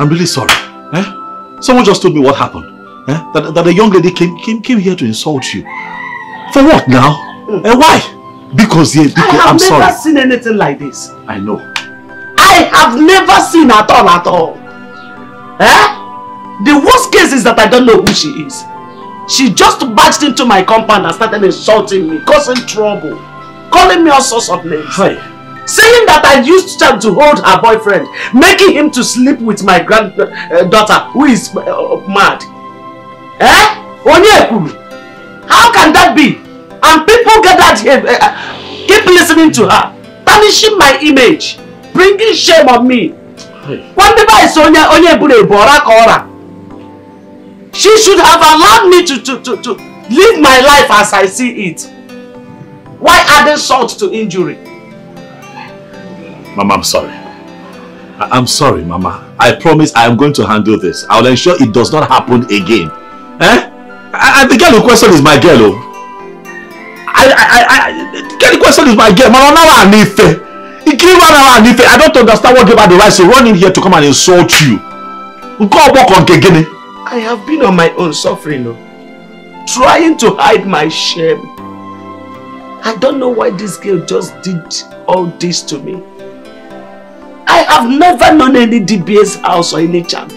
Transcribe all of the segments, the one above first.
I'm really sorry. Eh? Someone just told me what happened. Eh? That, that a young lady came, came, came here to insult you. For what now? Mm. Eh, why? Because, yeah, because I have I'm never sorry. seen anything like this. I know. I have never seen at all at all. Eh? The worst case is that I don't know who she is. She just barged into my compound and started insulting me, causing trouble, calling me all sorts of names. Hi. Saying that I used time to hold her boyfriend, making him to sleep with my granddaughter who is uh, mad. Eh? Onyekuru. How can that be? And people gathered here, uh, keep listening to her, tarnishing my image, bringing shame on me. Whatever is Onya Onyebure Bora Kora. She should have allowed me to, to, to, to live my life as I see it. Why adding salt to injury? Mama, I'm sorry. I I'm sorry, Mama. I promise I am going to handle this. I will ensure it does not happen again. Eh? I, I, the girl in question is my girl. Oh. I, I, I, the girl in question is my girl. Mama, now I need fair. I don't understand what gave her the right to run in here to come and insult you. I have been on my own suffering, no? trying to hide my shame. I don't know why this girl just did all this to me. Have never known any DBS house or any charm.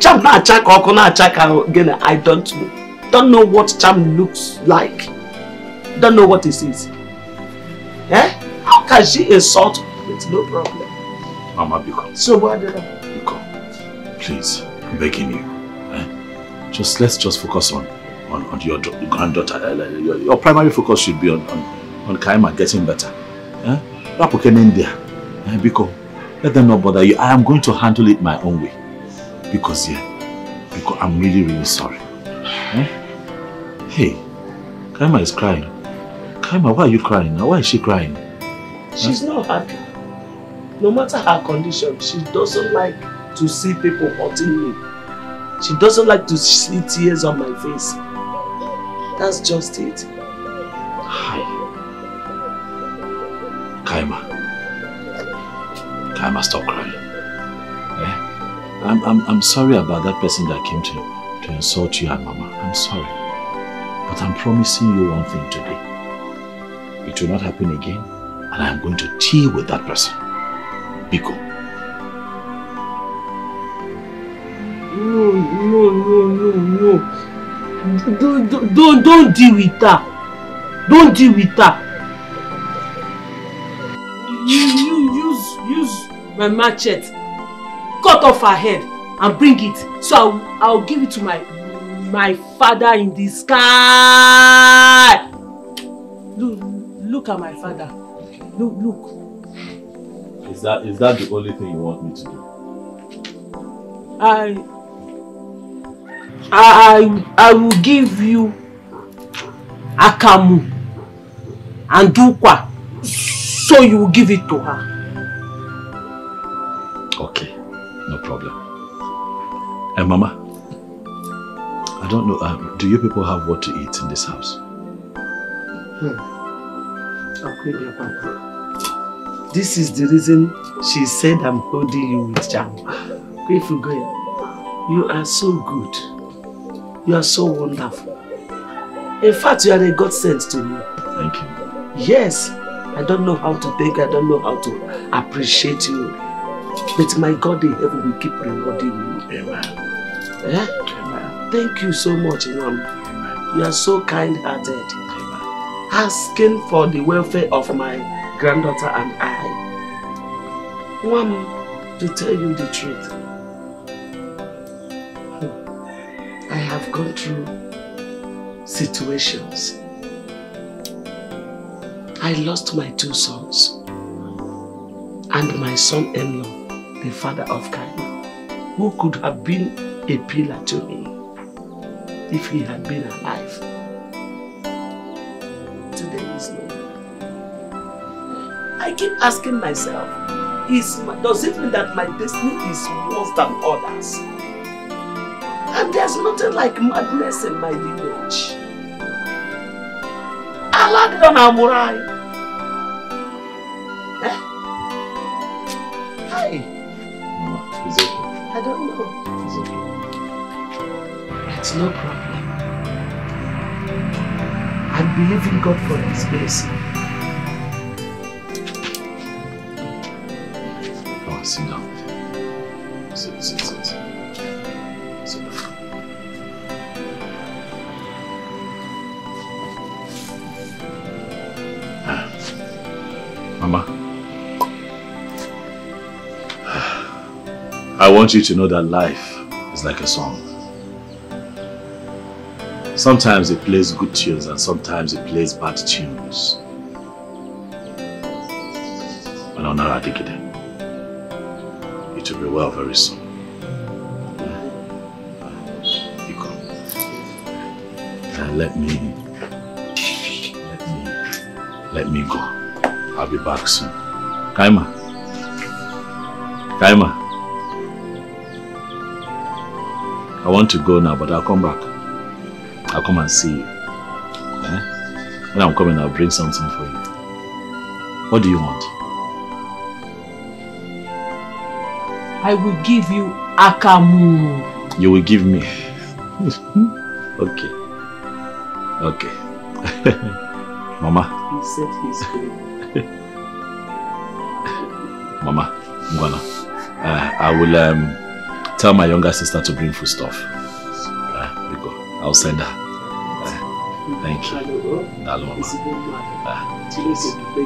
Charm na check or na check again. I don't know. Don't know what charm looks like. Don't know what it is. Eh? How can she insult with no problem? Mama, Biko. So what did I? Biko, please, I'm begging you. Eh? Just let's just focus on on, on your granddaughter. Uh, your, your primary focus should be on on, on Kaima getting better. Eh? Rapuken India. Eh? Biko, let them not bother you. I am going to handle it my own way. Because yeah, because I'm really, really sorry. Eh? Hey, Kaima is crying. Kaima, why are you crying now? Why is she crying? She's huh? not happy. No matter her condition, she doesn't like to see people hurting me. She doesn't like to see tears on my face. That's just it. Hi. Kaima. Kaima, stop crying. Eh? I'm, I'm, I'm sorry about that person that came to, to insult you and Mama. I'm sorry. But I'm promising you one thing today. It will not happen again and I'm going to deal with that person. Biko. No, no, no, no, no. Don't, don't, don't deal with her. Don't deal with her. You, you use, use my machete, cut off her head and bring it. So I'll, I'll give it to my, my father in the sky. Look, look at my father. Look, look. Is that is that the only thing you want me to do? I I I will give you akamu and dukwa so you will give it to her. Problem. And Mama, I don't know, um, do you people have what to eat in this house? Hmm. This is the reason she said I'm holding you with jam. Kwefugoya, you are so good. You are so wonderful. In fact, you are a godsend to me. Thank you. Yes, I don't know how to thank I don't know how to appreciate you. But my God in heaven will keep rewarding you. Amen. Eh? Amen. Thank you so much, Imam. You are so kind-hearted. Asking for the welfare of my granddaughter and I. Mom, to tell you the truth, I have gone through situations. I lost my two sons and my son-in-law, the father of Kaima, who could have been a pillar to me if he had been alive. Today is no I keep asking myself, is, does it mean that my destiny is worse than others? And there's nothing like madness in my lineage. Allah don't amurai. It's no problem. I believe in God for His blessing. Oh, sit down. Sit, sit, sit. Sit down. Ah. Mama. I want you to know that life is like a song. Sometimes it plays good tunes and sometimes it plays bad tunes. And on Adigide, it will be well very soon. You come. And let me, let me, let me go. I'll be back soon. Kaima. Kaima. I want to go now, but I'll come back. I'll come and see you. Eh? When I'm coming, I'll bring something for you. What do you want? I will give you Akamu. You will give me. okay. Okay. Mama, He said he's free. Mama, Ngwana. Uh, I will um, tell my younger sister to bring food stuff. Uh, I'll send her.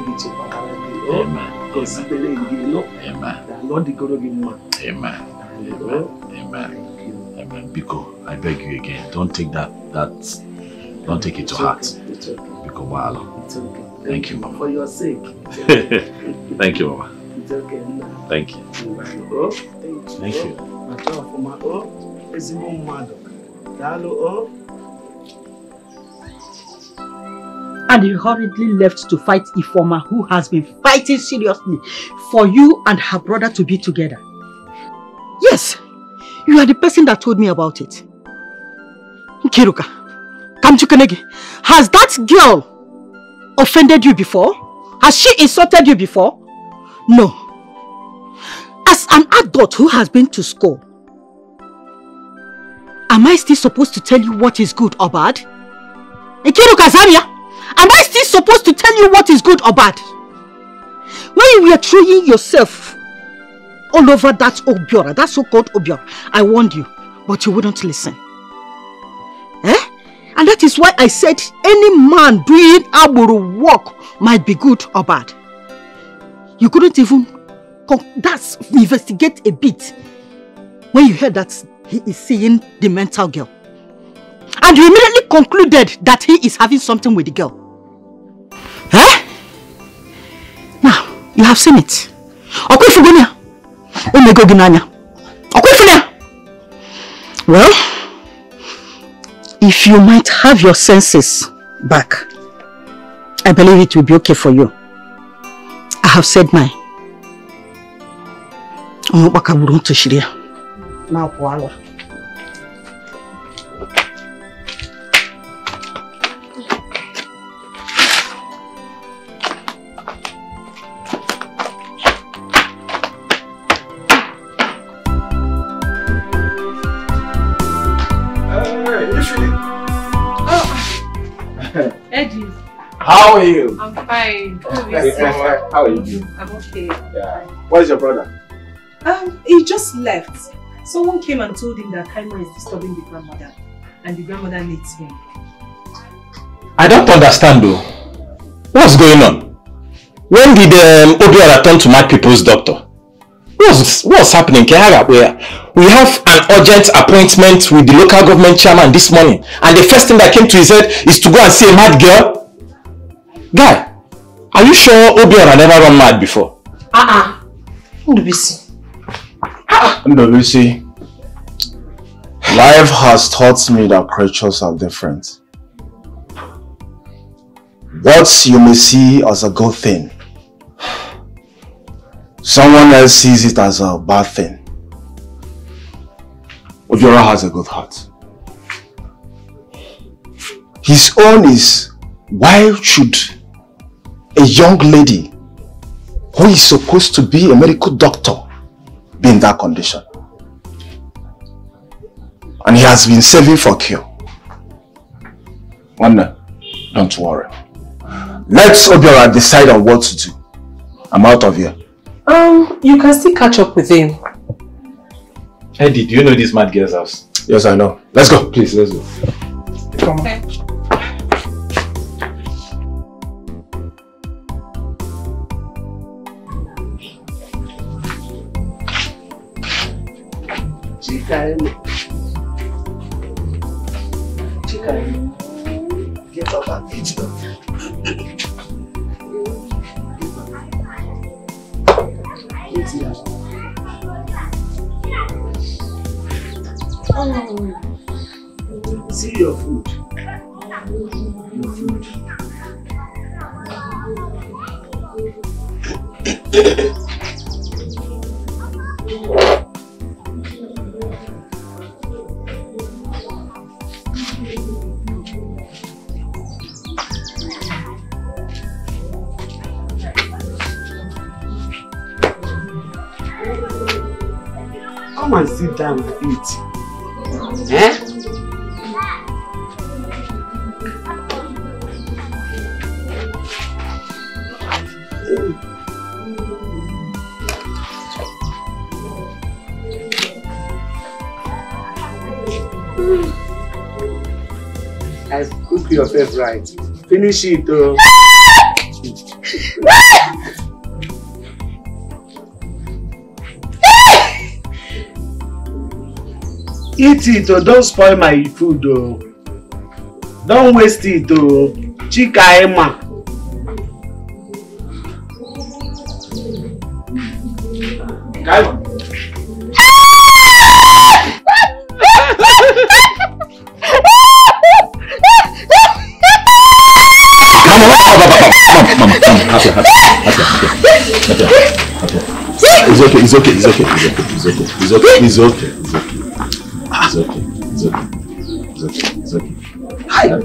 Gị chekwabara gị. o. amen. Amen. Amen. Thank. Biko, I beg you again. Don't take that. That. Don't take it to heart. Biko, Walo. It's okay. Thank you, Mama. For your sake. Thank you, Mama. It's okay. Thank you. Oh, thank you. Thank you. Mata ọfụma. Oh, ezigbo and he hurriedly left to fight Ifoma, who has been fighting seriously for you and her brother to be together. Yes, you are the person that told me about it. Kiruka, Kamchukanegi, has that girl offended you before? Has she insulted you before? No. As an adult who has been to school, am I still supposed to tell you what is good or bad? Nkiruka Zamia, am I still supposed to tell you what is good or bad? When you were throwing yourself all over that Obiora, that so-called Obiora, I warned you, but you wouldn't listen. Eh? And that is why I said any man doing Aburu work might be good or bad. You couldn't even that's investigate a bit when you heard that he is seeing the mental girl. And you immediately concluded that he is having something with the girl. Eh? Now, you have seen it. Okwefugonia. Omego ginanya. Well, if you might have your senses back, I believe it will be okay for you. I have said shiri ya. How are you? I'm fine. Who How is it? are you doing? I'm okay. Yeah. Where's your brother? Um, he just left. Someone came and told him that Kaima is disturbing the grandmother, and the grandmother needs him. I don't understand though. What's going on? When did um, Obiora turn to mad people's doctor? What's, what's happening, Kehara? Where we have an urgent appointment with the local government chairman this morning, and the first thing that came to his head is to go and see a mad girl. Guy, are you sure Obiora never run mad before? Ah, uh Ndubisi. Ndobisi, life has taught me that creatures are different. What you may see as a good thing, someone else sees it as a bad thing. Obiora has a good heart. His own is why should a young lady who is supposed to be a medical doctor be in that condition. And he has been saving for cure. Wanda, don't worry. Let's Obiora decide on what to do. I'm out of here. Um, you can still catch up with him. Eddie, do you know this mad girl's house? Yes, I know. Let's go. Please, let's go. Come on. Chikaima. Karemi. Ṣé Karemi? get bàbá kejì lọ. See your food. Your food. Come and sit down and eat. Eh? I cook your favorite. Finish it though. Eat it oh, don't spoil my food oh. Don't waste it oh. Chika Emma. Mama, happy, happy, happy, happy, happy, happy. It's okay, it's okay, it's okay, it's okay, it's okay, it's okay, it's okay, it's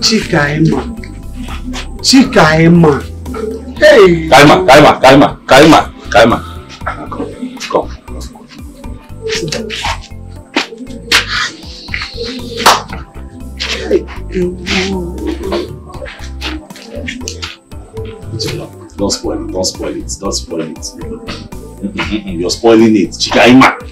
Chika Emma. Chika Emma. Hey. Kalma, kalma, kalma, kalma, kalma. Come. Don't spoil it, don't spoil it, don't spoil it. You're spoiling it. Chikaima. You're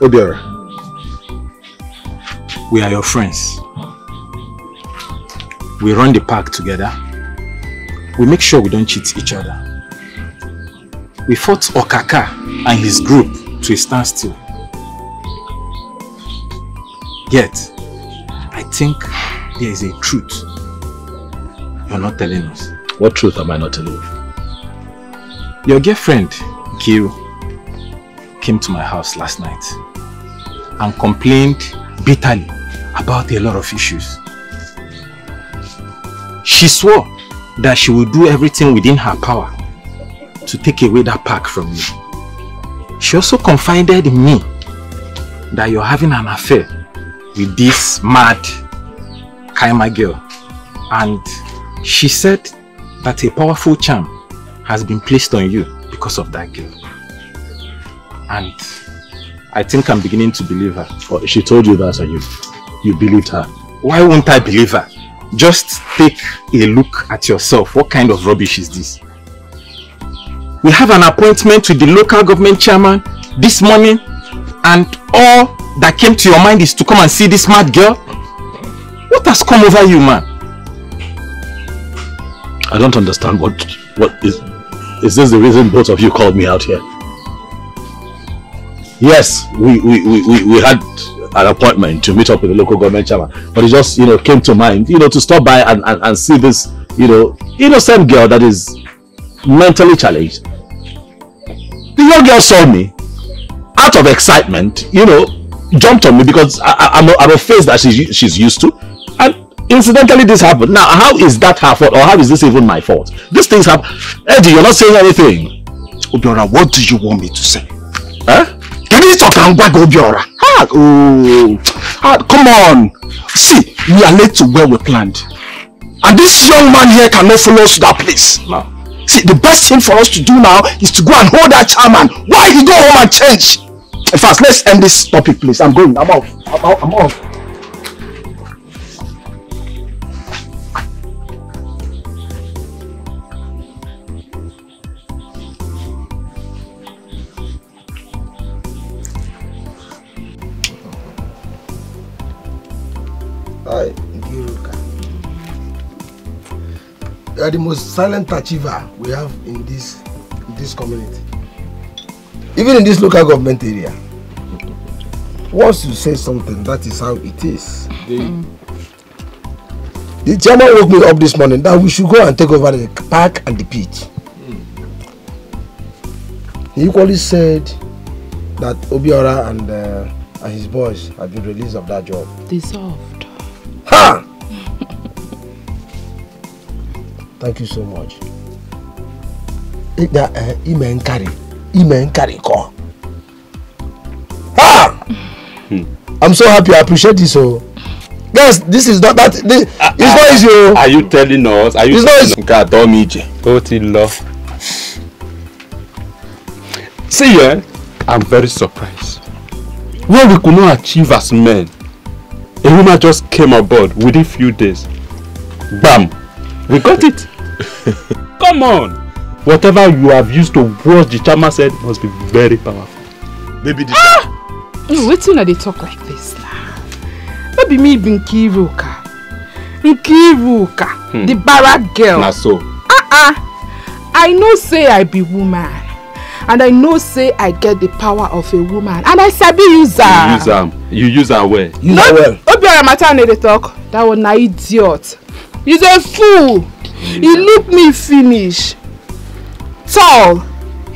Obiora. We are your friends. We run the park together. We make sure we don't cheat each other. We fought Okaka and his group to a standstill. Yet, I think there is a truth you're not telling us. What truth am I not telling you? Your girlfriend, Kiru, came to my house last night and complained bitterly about a lot of issues. She swore that she will do everything within her power to take away that pack from you. She also confided in me that you're having an affair with this mad Kaima girl and she said that a powerful charm has been placed on you because of that girl. And I think I'm beginning to believe her. Oh, she told you that and you, you believed her. Why won't I believe her? Just take a look at yourself. What kind of rubbish is this? We have an appointment with the local government chairman this morning and all that came to your mind is to come and see this mad girl? What has come over you, man? I don't understand what, what is, is this the reason both of you called me out here? Yes, we, we, we, we, had an appointment to meet up with the local government chairman, but it just, you know, came to mind, you know, to stop by and, and, and see this, you know, innocent girl that is mentally challenged. The young girl saw me, out of excitement, you know, jumped on me because I, I'm, a, I'm a face that she's, she's used to. And incidentally, this happened. Now, how is that her fault or how is this even my fault? These things happen. Eddie, you're not saying anything. Obiora, what do you want me to say? Huh? Can you talk and wag Obiora? Ah, oh, ah, come on. See, we are late to where we planned. And this young man here cannot follow us to that place. No. See, the best thing for us to do now is to go and hold that chairman while he go home and change. In fact, let's end this topic, please. I'm going. I'm off. I'm off. I'm off. Are the most silent achiever we have in this in this community. Even in this local government area. Once you say something, that is how it is. The chairman woke me up this morning that we should go and take over the park and the pitch. He equally said that Obiora and, uh, and his boys have been released of that job. Dissolved. Ha! Thank you so much. Ị- eh, Ime nkari, ime nkari kọ. Ha! I'm so happy. I appreciate this. So, guys, this is not that. This, it's not easy. oh. Are you telling us? Are you It's not telling easy. Nke atọ m iche. O ti lọ. See eh, I'm very surprised. When we could not achieve as men, a woman just came aboard within few days. Bam! We got it. Come on! Whatever you have used to wash the chairman said must be very powerful. Baby, this Mm, wetin una dey talk like this na no be me be nkiruka nkiruka the barrack girl Na so. ah i know say i be woman and i know say i get the power of a woman and i sabi use You am use am. You use am well. Use it well. obiora matter no dey talk that one na idiot he's a fool. He look me finish. Tall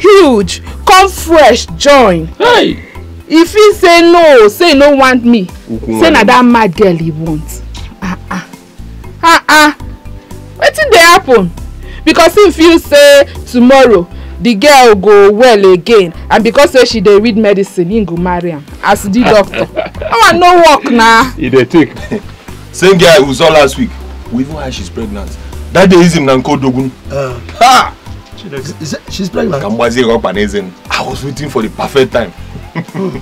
huge come fresh join. Hey! e fit say no say e no want me. Ukwu say na that mad girl he want. Ah ah. Ah ah. Wetin dey happen? Because him feel say tomorrow the girl go well again and because say she dey read medicine him go marry am as the doctor. That one no work na. E dey take. same guy we saw last week. We even heard she's pregnant. That day is him na Nkodogun. Uh, Ha! is it- she's pregnant. Ka mgbazie ka ọkpa n'eze m. I was waiting for the perfect time.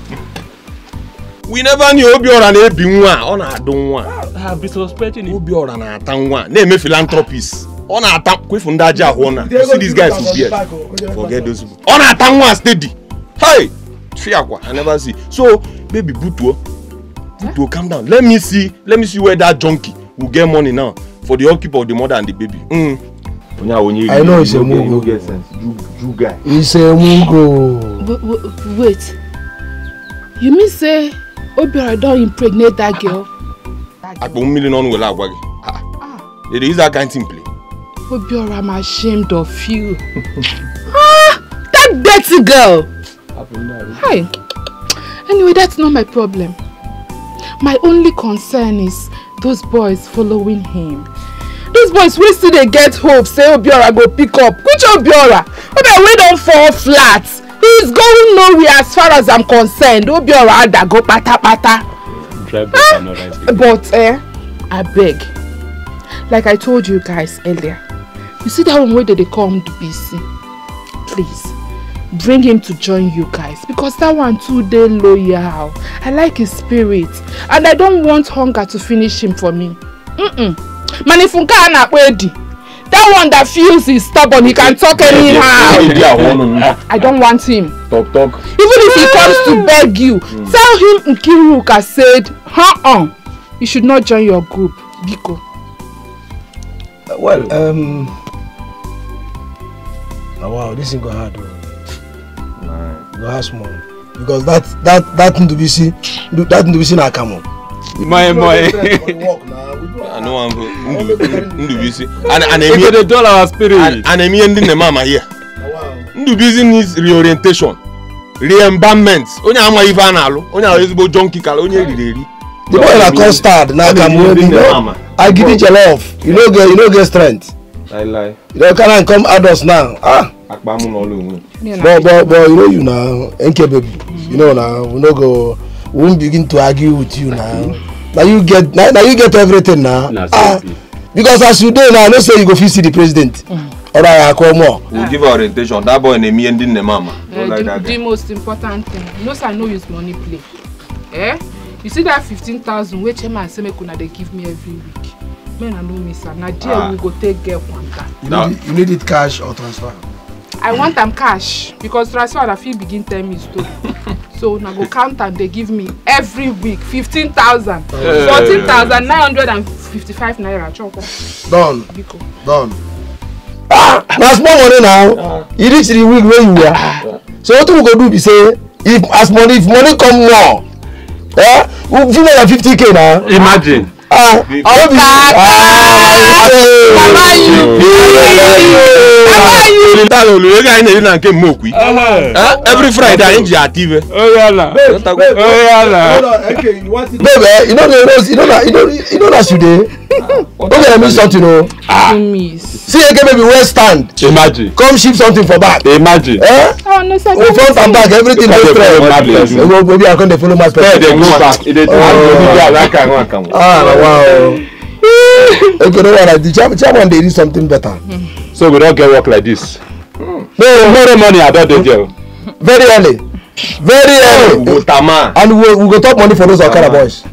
we never knew Obiora na-ebi nwa ọ na-adụ nwa. Obiora na-ata nwa na-eme philanthropist. ọ na-ata kwefu ndị aja ahụ na you see these guys with beard forget those people. ọ na-ata nwa steady hey fiakwa i never see so baby butuo butuo calm down let me see let me see where that junkie will get money now for the upkeep of the mother and the baby. Mm. I know it's a no get sense. You you guy. It's a mugo. wait you mean say obiora don impregnate that girl. akpa mmiri n'ọnụ were agwa gị Ah, they dey use that kind thing play. obiora i'm ashamed of you. ah that dirty girl. hi anyway that's not my problem my only concern is those boys following him. Those boys wey still dey get hope say obiora go pick up. Which obiora? Obiora wey don fall flat. He is going nowhere as far as i'm concerned. Obiora adago patapata. Drive better not rise again. but eh abeg like i told you guys earlier you see that one wey dey dey call ndubisi please bring him to join you guys because that one too dey loyal i like his spirit and i don't want hunger to finish him for me mm-mm. mana if nke a na-akpọ edi that one that feels he's stubborn he can talk anyhow i don't want him Talk talk. even if he comes to beg you tell him nkiruka said huh-uh, you should not join your group biko Well, um. Oh, wow, this thing go hard. Oh. Go hard small. Because that that that Ndubisi, that Ndubisi na come My my. I no wan go Ndu- Ndubuisi and and We go emi dey dull our and spirit. and emi ihe ndị na-eme ama here. Ndubuisi needs reorientation re-embalmment onye amaghị ife a na-alụ onye ahụ ezigbo junkie kala onye eriri eri. The boy na custard na come Ọ wey dị be ndị na-eme no. ama. I give it jollof. You no get you no get strength. Lie lie. You know can I come add us now? Ah, Akpa mụ n'ọlụ onwe. Me but but but you know you now, NK baby. You know now we no go we won't begin to argue with you now. Now you get now, now you get everything now. Na Ah, because as you dey now i know say you go fit see the president ọ̀rọ̀ àyà kọ́ mọ̀. we give her orientation that boy na eme ndị nne mama no like the, that the guy most important thing you know say i no use money play eh you see that fifteen thousand wey chairman say make una dey give me every week make una no miss am na there Ah. we go take get kwanta you need it cash or transfer. I want am cash because transfer na fit begin tell me story so una go count am dey give me every week fifteen thousand fourteen thousand nine hundred and fifty-five naira chokwa done biko. done. ah na small money now e reach the week wey you wear so wetin we go do be say if as money if money come more eh we fit more than fifty k na. imagine. ah i no be Baba you. Olùwé ka anyị na-eri na nke mmokwi every friday anyị ji ata ibe babe eh you know you no na you no you no na as you dey no dey miss something o You miss. see eke baby wey stand? Imagine. come ship something for back. Imagine. eh? Oh no sir. we front and back everything dey fresh ego maybe i come dey follow my bẹ́ẹ̀ dẹ̀ go back. e dey do am. ah na wow. O okay no worry the chairman dey do something better. So we don get work like this. No tomorrow morning i don dey there. very early very early and we we go talk money for those okada boys.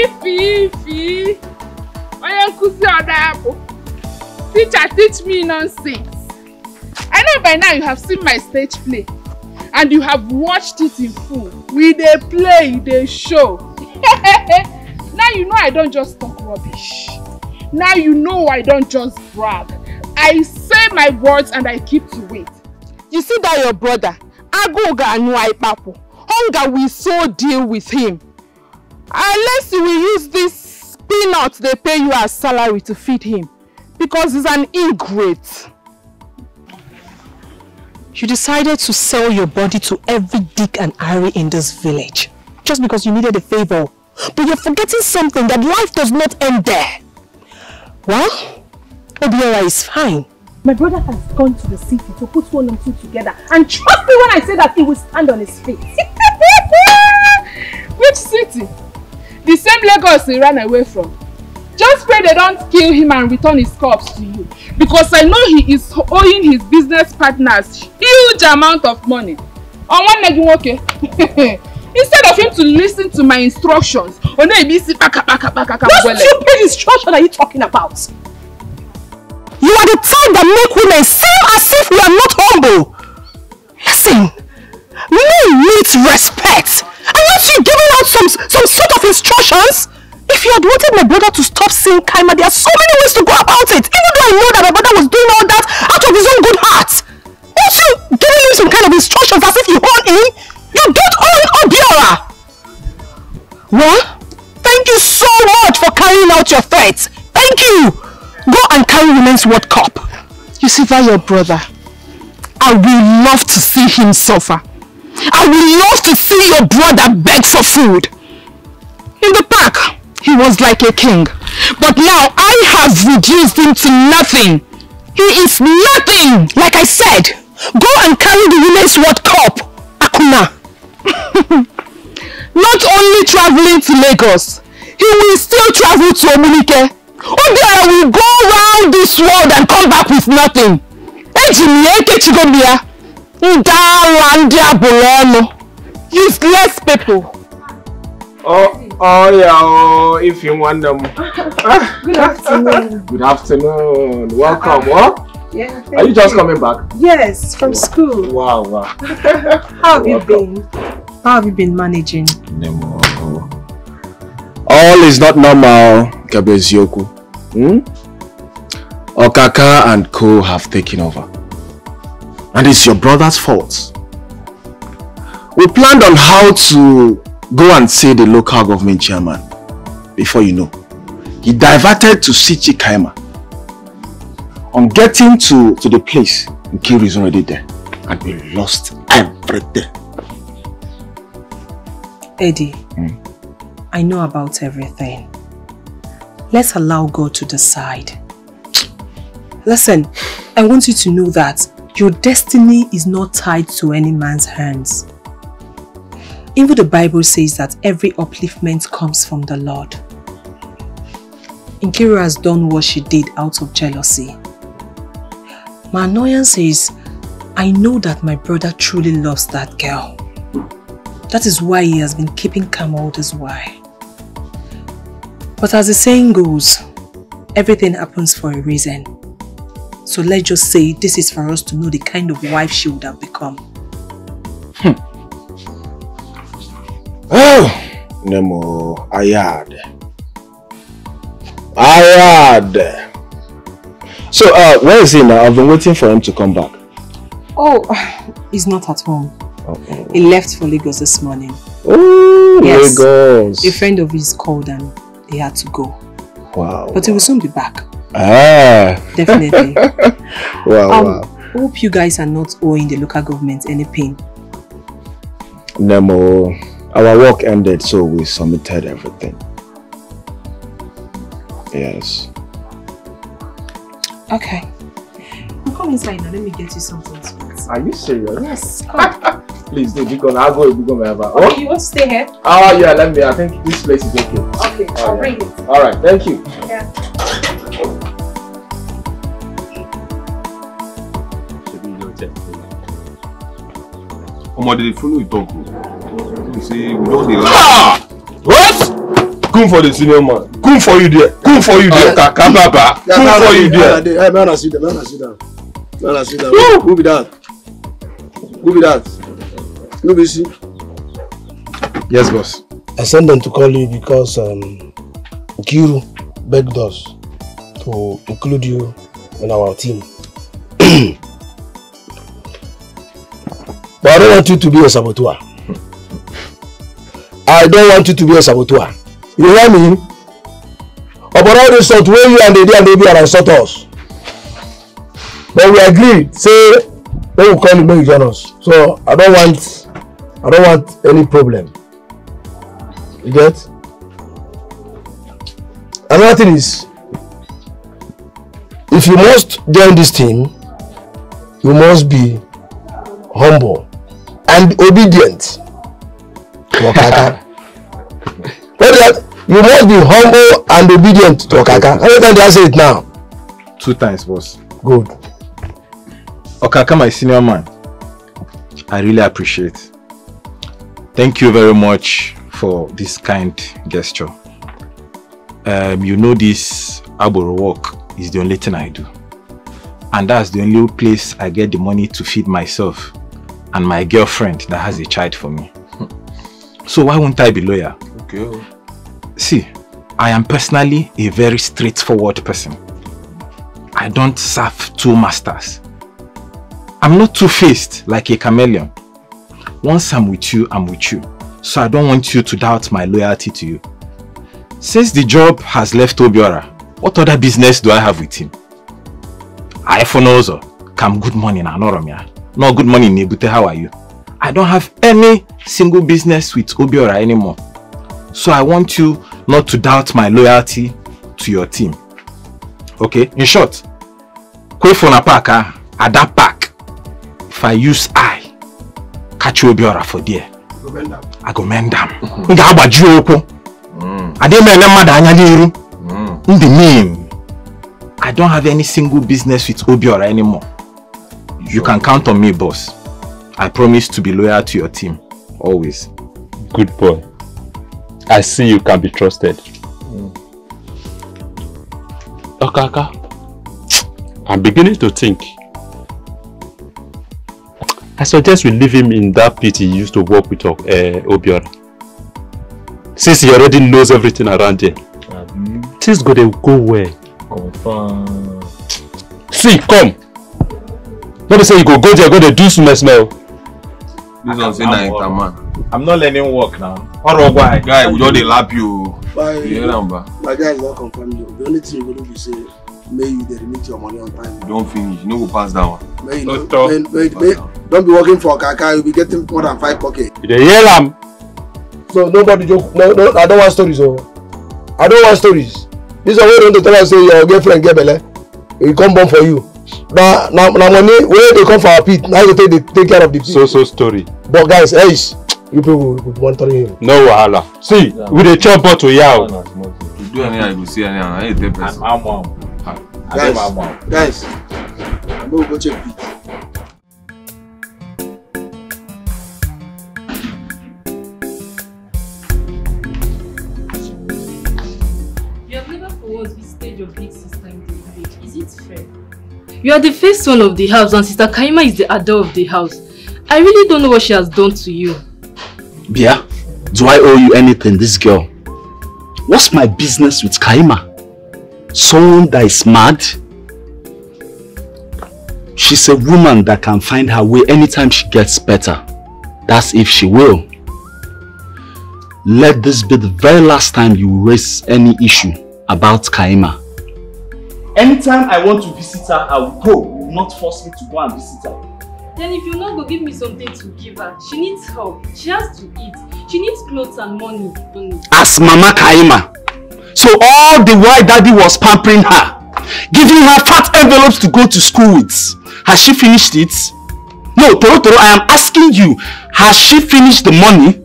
Ifi ifi. Onye nkuzi ọda abụ. Teacher teach me nonsense. I know by now you have seen my stage play and you have watched it in full. We dey play, e dey show. now you know I don just talk rubbish. Now you know I don just brag. I say my words and I keep to it. You see that your brother, ga-anyụ anyị kpapụ. Hunger will so deal with him. unless will use this peanut they pay you as salary to feed him because he's an ingrate. You decided to sell your body to every dick and Harry in this village just because you needed a favor. But you're forgetting something that life does not end there. Well, Obiora is fine. My brother has gone to the city to put one and two together. And trust me when I say that he will stand on his feet. Which city? The same Lagos he ran away from. Just pray they don't kill him and return his corpse to you. Because I know he is owing his business partners huge amount of money. On one leg okay. Instead of him to listen to my instructions, Ono Ibisi baka baka baka baka What stupid instruction are you talking about? You are the type that make women seem as if we are not humble. Listen, men need respect. And aren't you giving out some, some sort of instructions? If you had wanted my brother to stop seeing Kaima, there are so many ways to go about it. Even though I know that my brother was doing all that out of his own good heart. Aren't you giving him some kind of instructions as if you own him? You don't own Obiora. Well, thank you so much for carrying out your threats. Thank you. Go and carry Women's World Cup. You see that your brother. I will love to see him suffer. I will love to see your brother beg for food. In the park, he was like a king. But now I have reduced him to nothing. He is nothing. Like I said, go and carry the Women's World Cup. Akuna. Not only traveling to Lagos, he will still travel to Omunike. Obiara will go round this world and come back with nothing. Eji m ya ekechigo m ya. Ndị ala ndị abụrụ ọnụ. Useless people. Oh yeah, oh, if you want them. Good afternoon. Good afternoon. Welcome. What? Yeah, Are you just coming back? Yes, from school. Wow, wow. How have you been? How have you been managing? all is not normal Kabezioku. Hmm? Okaka and Co have taken over. And it's your brother's fault. We planned on how to go and see the local government chairman. Before you know, he diverted to see Chikaima. On getting to, to the place, Nkiru is already there. And we lost everything. Eddie, hmm. I know about everything. Let's allow God to decide. Listen, I want you to know that Your destiny is not tied to any man's hands. Even the Bible says that every upliftment comes from the Lord. Nkiru has done what she did out of jealousy. My annoyance is, I know that my brother truly loves that girl. That is why he has been keeping calm all this while. But as the saying goes, everything happens for a reason. So let's just say this is for us to know the kind of wife she would have become. Hmm. Oh, Nemo, Ayad. Ayad. So, uh, where is he now? I've been waiting for him to come back. Oh, he's not at home. He left for Lagos this morning. Oh, Yes. Lagos. A friend of his called and he had to go. Wow. But he will soon be back. Ah. Definitely. wow, Um, wow. Hope you guys are not owing the local government any pain. Nemo, our work ended, so we submitted everything. Yes. Okay. You come inside now. Let me get you something sweet. Are you serious? Yes, come. Please, do big on. I'll go big on ever. Okay, oh? you want to stay here? Oh, yeah, let me. I think this place is okay. Okay, oh, I'll bring it. All right, thank you. Yeah. Omo, they dey follow you talk o. You say we don dey laugh. Ah! What? Come for the senior man. Come for you there. Come for you there. Kaka baba. Come for you there. Hey, man, sit down. Man, sit down. Man, sit down. Who be that? Who be that? Who be she? Yes, boss. I sent them to call you because um, Kiru begged us to include you in our team. but I don't want you to be a saboteur. I don't want you to be a saboteur. You hear me? Upon all this sort wey you and the and the be and insult us. But we agreed say make we call you make you join us. So I don't want I don't want any problem. You get? Another thing is, if you must join this team, you must be humble and obedient. Okaka. That? You must be humble and obedient to Okaka. How many times did I say it now? Two times, boss. Good. Okaka, my senior man, I really appreciate. Thank you very much for this kind gesture. Um, you know this Aboro work is the only thing I do. And that's the only place I get the money to feed myself and my girlfriend that has a child for me. So why won't I be loyal? See, I am personally a very straightforward person. I don't serve two masters. I'm not two-faced like a chameleon. Once I'm with you, I'm with you. So I don't want you to doubt my loyalty to you. Since the job has left Obiora, what other business do I have with him? I for come good morning Anoromia. No good morning Nibute, how are you? I don't have any single business with Obiora anymore. So I want you not to doubt my loyalty to your team. Okay? In short, Kwefona Park, at that park, if I use I, catch Obiora for there, I go mend am. M ga-agbaji okwu. Adịghị m ele mmadụ anya n'iru. Ndị mean. I don't have any single business with Obiora anymore. You can count on me, boss. I promise to be loyal to your team. Always. Good boy. I see you can be trusted. Okaka, I'm beginning to think. I suggest we leave him in that pit he used to work with uh, Obiora. Since he already knows everything around here. Things go dey go well. Confirm. See, come. Let me say you go go there go dey do smell smell. This one say na interman. I'm not learning work now. Ọrụ ọgwa Guy, we don dey lap you. Why? You hear am ba? My guy is not confirm you. The only thing you go do be say, may you dey remit your money on time. You don finish, you no go pass that one. May you No may, may, may, don't be working for Kaka, you'll be getting more than five pocket. You dey hear am? So nobody joke. No, no, I don't want stories. Oh, I don't want stories. This one wey don dey tell us say your girlfriend get belle, e come born for you. na na na money wey dey come for our pit na you go take dey take care of the pit. so so story. but guys hey you people go be monitoring him. no wahala see we dey chop bottle yaw. you do anyhow you go see anyhow na you tell person. Ah. guys guys no go check pit. You have never for once visited your big sister in the village. Is it fair? You are the first son of the house and Sister Kaima is the adult of the house. I really don't know what she has done to you. Bia, do I owe you anything, this girl? What's my business with Kaima? Someone that is mad? She's a woman that can find her way anytime she gets better. That's if she will. Let this be the very last time you raise any issue about Kaima. Anytime I want to visit her, I will go. You will not force me to go and visit her. Then if you not go give me something to give her, she needs help. She has to eat. She needs clothes and money. As Mama Kaima. So all the while daddy was pampering her, giving her fat envelopes to go to school with. Has she finished it? No, Toro Toro, I am asking you, has she finished the money?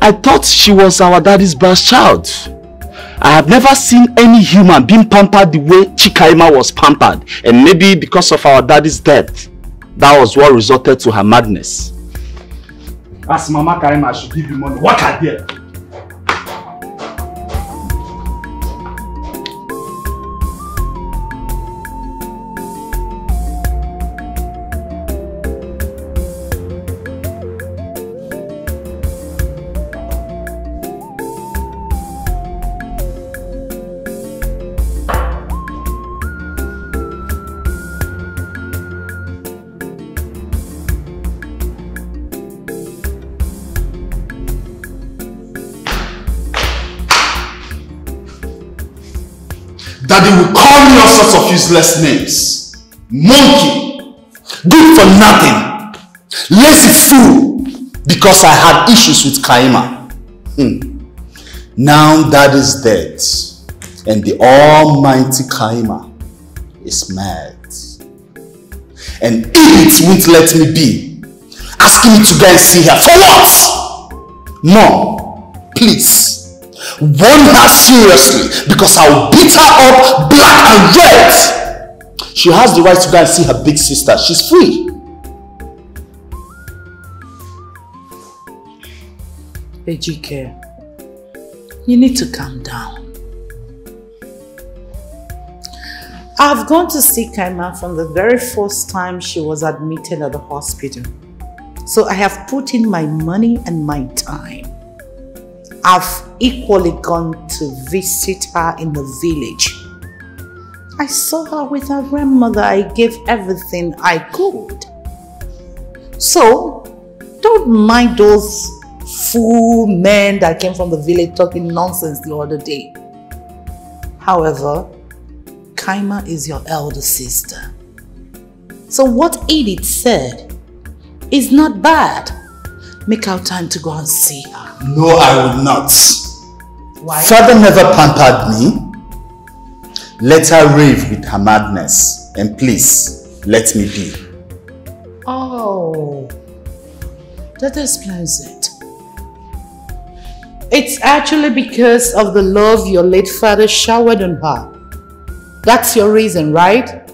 I thought she was our daddy's birth child. I have never seen any human being pampered the way Chikaima was pampered. And maybe because of our daddy's death, that was what resulted to her madness. As Mama Kaima, I should give you money. What are there? Useless names. Monkey, good for nothing, lazy fool, because I had issues with Kaima. Hmm. Now that is dead, and the almighty Kaima is mad. And it won't let me be, asking me to go and see her. For what? Mom, please, warn her seriously because I'll beat her up black and red. She has the right to go and see her big sister. She's free. Ejike, you need to calm down. I've gone to see Kaima from the very first time she was admitted at the hospital. So I have put in my money and my time. I've equally gone to visit her in the village. I saw her with her grandmother. I gave everything I could. So, don't mind those fool men that came from the village talking nonsense the other day. However, Kaima is your elder sister. So what Edith said is not bad. Make out time to go and see her. No, I will not. Why? Father never pampered me. Let her rave with her madness. And please, let me be. Oh, that explains it. It's actually because of the love your late father showered on her. That's your reason, right?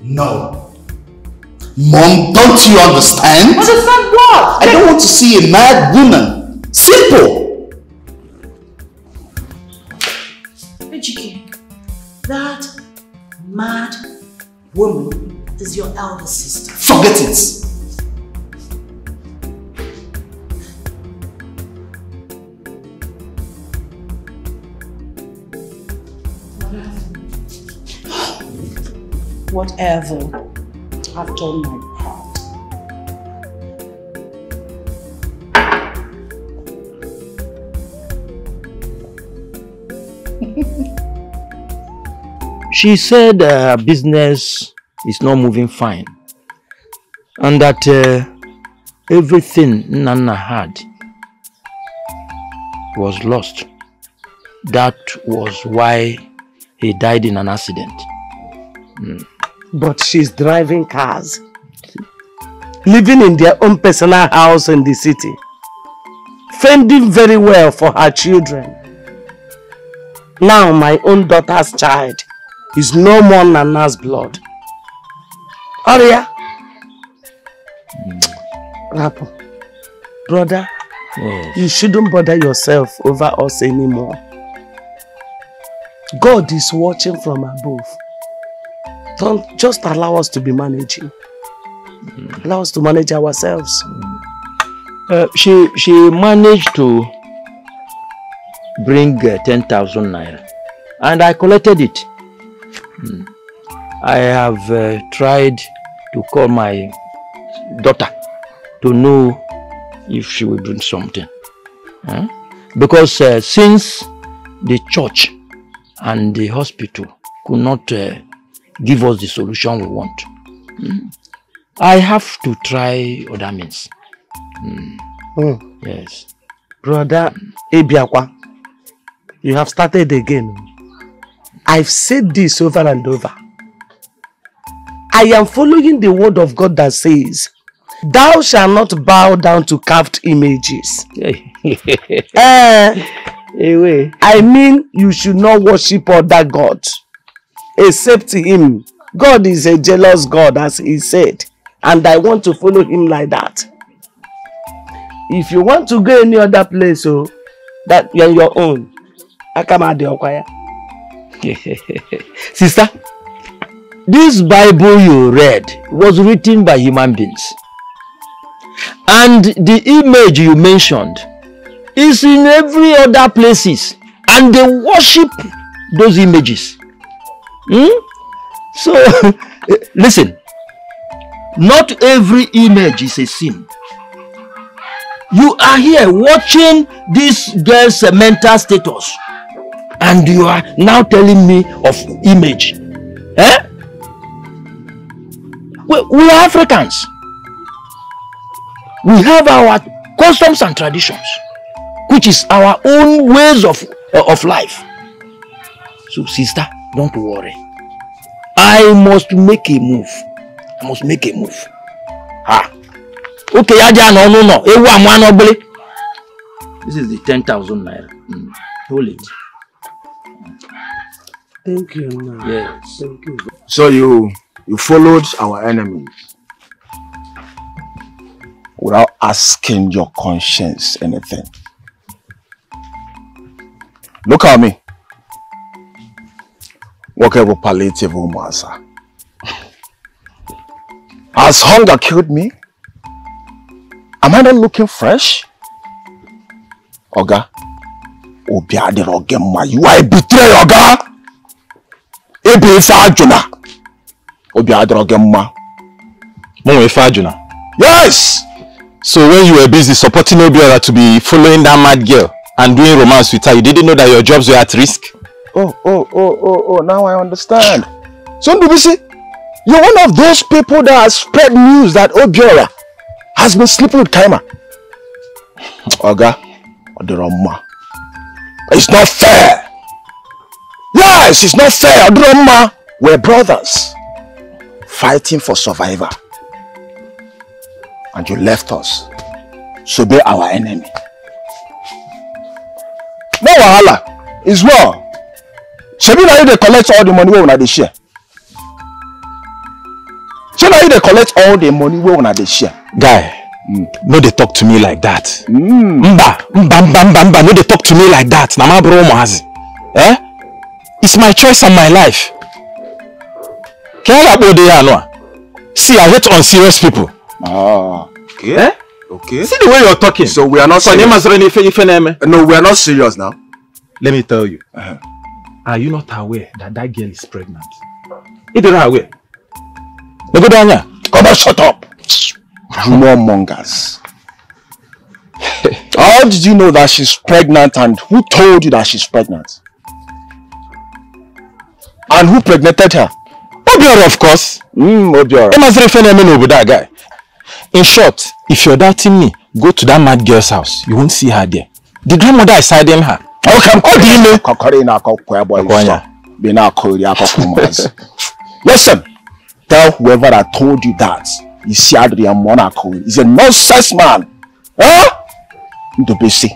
No. Mom, don't you understand? Understand what? I don't want to see a mad woman. Simple. Ejike, that mad woman is your elder sister. Forget it. Whatever. I've done my part. She said uh, business is not moving fine and that uh, everything Nana had was lost. That was why he died in an accident. Mm. But she's driving cars. Living in their own personal house in the city. Fending very well for her children. Now my own daughter's child is no more Nana's blood. Aria. Rapo. Brother, Yes. you shouldn't bother yourself over us anymore. God is watching from above. Don't just allow us to be managing. Allow us to manage ourselves. Uh, she she managed to bring uh, 10,000 naira and I collected it. Hmm. I have uh, tried to call my daughter to know if she will bring something. Huh? Because uh, since the church and the hospital could not uh, give us the solution we want, hmm, I have to try other means. Hmm. Hmm. Yes. Brother Ebiakwa, you have started again. I've said this over and over. I am following the word of God that says, Thou shalt not bow down to carved images. Eh, I mean, you should not worship other gods except Him. God is a jealous God, as He said, and I want to follow Him like that. If you want to go any other place, oh, that you're your own. Akamade Okwaya. Sister, this Bible you read was written by human beings. And the image you mentioned is in every other places. And they worship those images. Hmm? So, listen. Not every image is a sin. You are here watching this girl's mental status. And you are now telling me of image. Eh? We, we are Africans. We have our customs and traditions, which is our own ways of, uh, of life. So, sister, don't worry. I must make a move. I must make a move. Ah. Okay, aja no no no. Ewu amu anogbele. This is the 10,000 naira. Mm. Hold it. Thank you. Nna. Yes. Thank you. So you you followed our enemies without asking your conscience anything. Look at me. Workable palliative umasa. Has hunger killed me? Am I not looking fresh? Oga, obi adịrọ gị mma. You are a betrayer, Oga. Ebe ife ajụna. Obi adịrọ gị mma. Mo Ife Ajuna. Yes! So when you were busy supporting Obiora to be following that mad girl and doing romance with her, you didn't know that your jobs were at risk? Oh, oh, oh, oh, oh, now I understand. So Ndubisi, you're one of those people that has spread news that Obiora has been sleeping with Kaima. Oga, Odiroma. It's not fair. Yes, it's not fair. Odiroma, we're brothers fighting for survival. And you left us to be our enemy. No wahala. It's well. Shebi na you dey collect all the money wey una dey share shey na you dey collect all the money wey una dey share. Guy, no dey talk to me like that. Mba, mba, mba, mba, mba, no dey talk to me like that. Na ma bụrụ ụmụazị. Eh? It's my choice and my life. Ka ya ga-akpọ ụdị ya anụ a? See, I hate unserious people. Ah, okay. Eh? Okay. See the way you're talking. So we are not So, serious. nye masịrị n'ife ife na-eme. No, we are not serious now. Let me tell you. Are you not aware that that girl is pregnant? Dịrị aware? Legodo anya. Come on, shut up. Rumor mongers. How did you know that she's pregnant and who told you that she's pregnant? And who pregnated her? Obiora, of course. Mm, Obiora. Na-eme n'obodo a guy. In short, if you're doubting me, go to that mad girl's house. You won't see her there. The grandmother is hiding her. Okay, I'm Ọ dị ime. Kọkọrọ ị na-akọ kwa boy. Akọ anya. Be na-akọ iri akụkọ ụmụazị. Listen, tell whoever that told you that isi adịrị Monaco is a nonsense man huh? ndobesi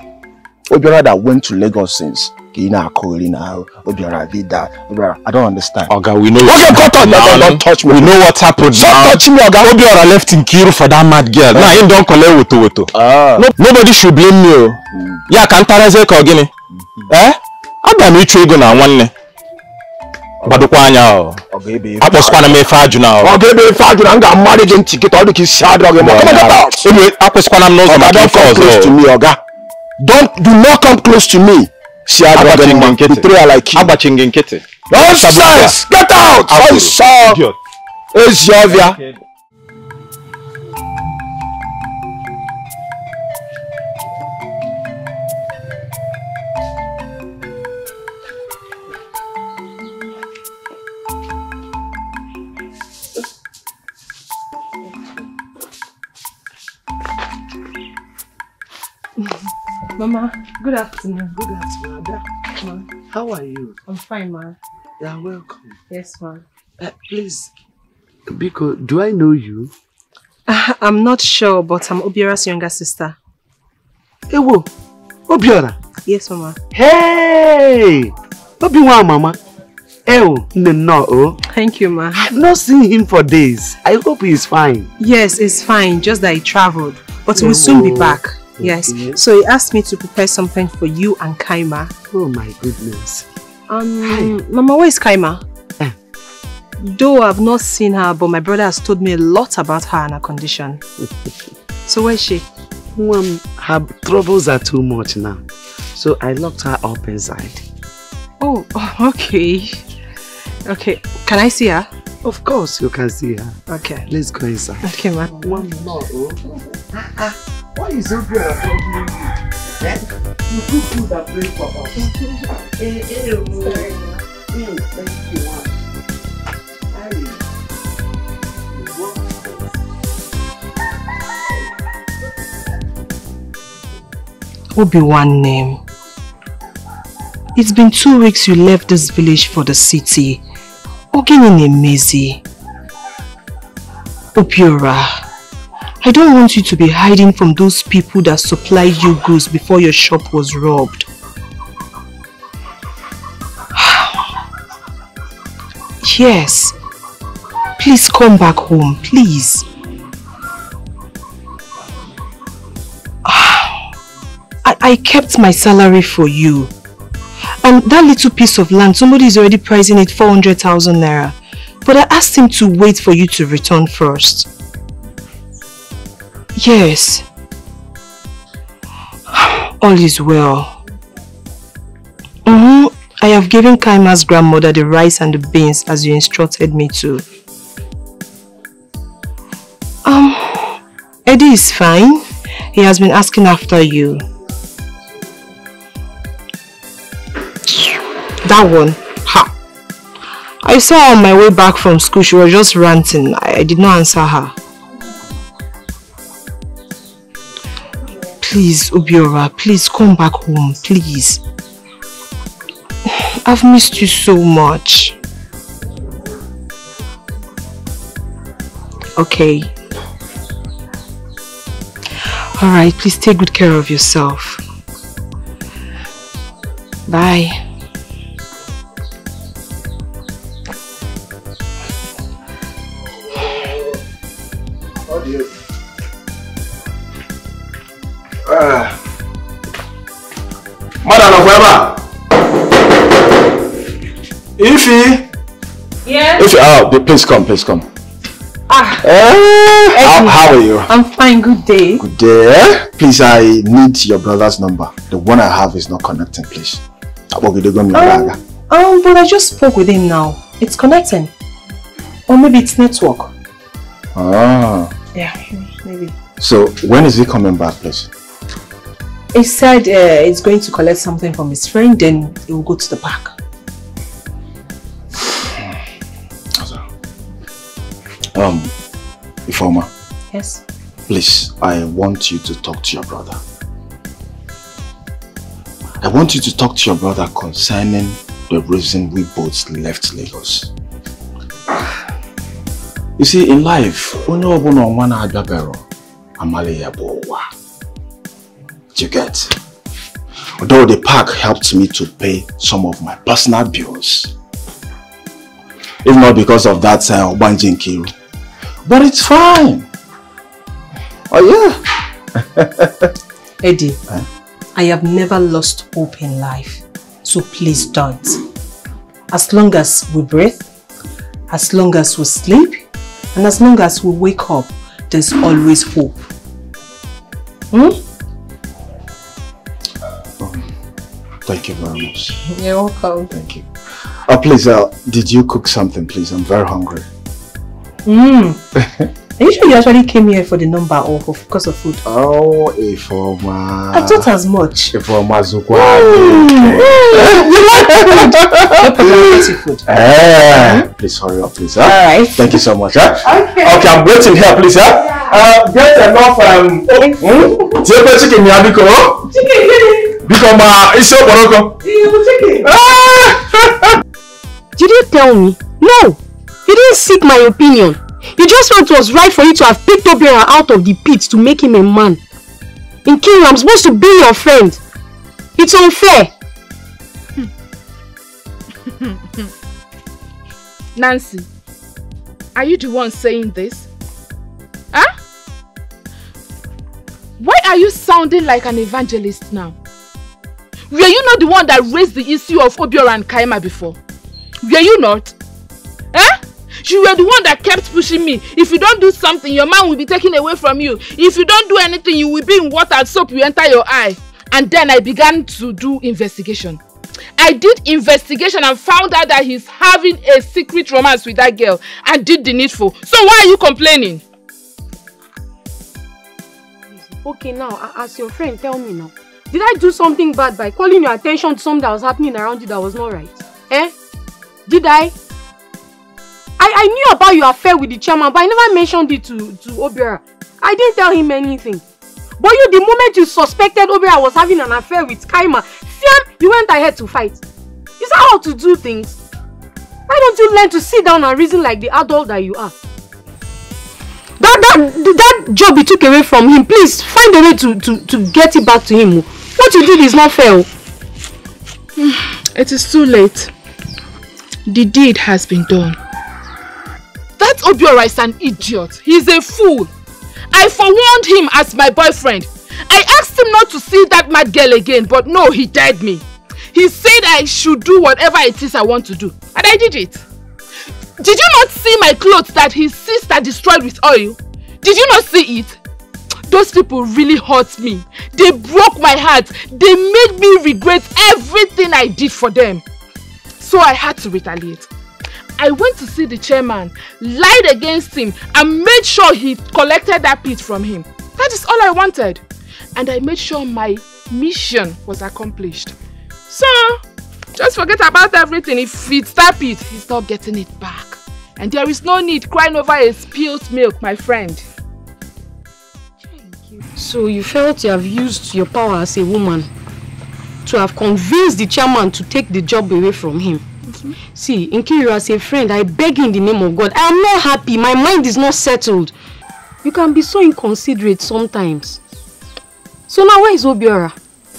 obiara that went to lagos since ka ị na-akụghịrị na obiara did that obiara i don't understand Oga, we know. Okay, what cut on, happened no, now. no, don't touch me. We know what happened Stop now. touching me, Oga. Obiora left Nkiru for that mad girl. Now him don collect woto woto. No, nobody should blame me o. Ya ka ntarazie ka ọ gịnị? Eh? Abịa m ịchụ ego na nwanne. Gbadokwa anya o. Akpọsikwana m efe ajụ na ọ ga-ebe ife ajụ na m ga-amarị gị ntị kịta ọ dị ka isi adịrọ gị akwụsịkwana m n'ụzọ maka don't ife come ọzọ. close to me, Oga. Don't do not come close to me. Si adịrọ gị Agbachi mma. Betrayal like you. Agbachi gị nkịtị. Nonsense! Get out! Ọ Apụrụ. nsọ Idiot. ezi ọbịa. Mama, good afternoon. Good afternoon, Ada. Ma, how are you? I'm fine, ma. You are welcome. Yes, ma. Uh, please, Biko, do I know you? Ah, I'm not sure, but I'm Obiara's younger sister. Ewo, Obiara? Yes, Mama. Hey! Obiwa, Mama. Ewo, no, oh. Thank you, Ma. I've not seen him for days. I hope he's fine. Yes, he's fine, just that he traveled. But he will soon be back. Back. Yes. So he asked me to prepare something for you and Kaima. Oh my goodness. Um, Mama, where is Kaima? Eh. Though I've not seen her, but my brother has told me a lot about her and her condition. so where is she? Mom, her troubles are too much now. So I locked her up inside. Oh, oh, okay. Okay, can I see her? Of course you can see her. Okay. Let's go inside. Okay, ma. One more, Why is Obiora troubling you? Eh? You do food and play for us. Eh, eh, oh. Mm, thank you, ma. Aye. Obi-Wan name. It's been two weeks you left this village for the city. Ogini Nemezi. Obiora, I don't want you to be hiding from those people that supplied you goods before your shop was robbed. Yes. Please come back home, please. I, I kept my salary for you. And that little piece of land, somebody is already pricing it 400,000 naira. But I asked him to wait for you to return first. Yes. All is well. Mm-hmm. I have given Kaima's grandmother the rice and the beans as you instructed me to. Um, Eddie is fine. He has been asking after you. That one. Ha! I saw her on my way back from school. She was just ranting. I, I did not answer her. Please, Obiora, please come back home, please. I've missed you so much. Okay. Alright, please take good care of yourself. Bye. Mmadụ anọkwa ebe a? Ifi! Yes? Ifi, oh, please come, please come. Ah. Eh, how, how are you? I'm fine, good day. Good day. Please, I need your brother's number. The one I have is not connecting, please. Um, um, but I just spoke with him now. It's connecting. Or maybe it's network. Ah. Yeah, maybe. So, when is he coming back, please? He said uh, he's going to collect something from his friend, then he will go to the park. Um, Ifoma, Yes? please, I want you to talk to your brother. I want you to talk to your brother concerning the reason we both left Lagos. You see, in life, onye ọbụla ọnwa na-abịabero amali ya bụ ụwa. Do you get? Although the park helped me to pay some of my personal bills. If not because of that uh, Obanji Nkiru. But it's fine. Oh yeah. Eddie, I have never lost hope in life. So please don't. As long as we breathe, as long as we sleep, and as long as we wake up, there's always hope. Hmm? Thank you very much. You're welcome. Thank you. Oh, please, uh, did you cook something, please? I'm very hungry. Mm. Are you sure you actually came here for the number or for because of food? Oh, Ifoma. I thought as much. Ifoma Zukwa. Mm. food. Eh, Please hurry up, please. Huh? All right. Thank you so much. Huh? Okay. Okay, I'm waiting here, please. Huh? Uh, get enough. Um, oh, hmm? Tiekwe chicken. Chicken. Biko ma isi okporoko. Chicken. Did you tell me? No! You didn't seek my opinion. You just felt it was right for you to have picked Obiora out of the pit to make him a man. In King, I'm supposed to be your friend. It's unfair. Nancy, are you the one saying this? Huh? Why are you sounding like an evangelist now? Were you not the one that raised the issue of Obiora and Kaima before? Were you not? Eh? You were the one that kept pushing me. If you don't do something, your man will be taken away from you. If you don't do anything, you will be in water and soap will enter your eye. And then I began to do investigation. I did investigation and found out that he's having a secret romance with that girl and did the needful. So why are you complaining? Okay, now, as your friend, tell me now. Did I do something bad by calling your attention to something that was happening around you that was not right? Eh? Did I? I, I knew about your affair with the chairman, but I never mentioned it to, to Obiora. I didn't tell him anything. But you, the moment you suspected Obiora was having an affair with Kaima, Fiam, you went ahead to fight. Is that how to do things? Why don't you learn to sit down and reason like the adult that you are? That, that, that job you took away from him, please find a way to, to, to get it back to him. What you did is not fair. Oh. It is too late. The deed has been done. That Obiora is an idiot. He's a fool. I forewarned him as my boyfriend. I asked him not to see that mad girl again, but no, he dared me. He said I should do whatever it is I want to do. And I did it. Did you not see my clothes that his sister destroyed with oil? Did you not see it? Those people really hurt me. They broke my heart. They made me regret everything I did for them. So I had to retaliate. I went to see the chairman, lied against him, and made sure he collected that pit from him. That is all I wanted. And I made sure my mission was accomplished. So, just forget about everything. If it's that pit, he's not getting it back. And there is no need crying over a spilled milk, my friend. So you felt you have used your power as a woman to have convinced the chairman to take the job away from him. See, Nkiru, as a friend, I beg in the name of God. I am not happy. My mind is not settled. You can be so inconsiderate sometimes. So now where is Obiora?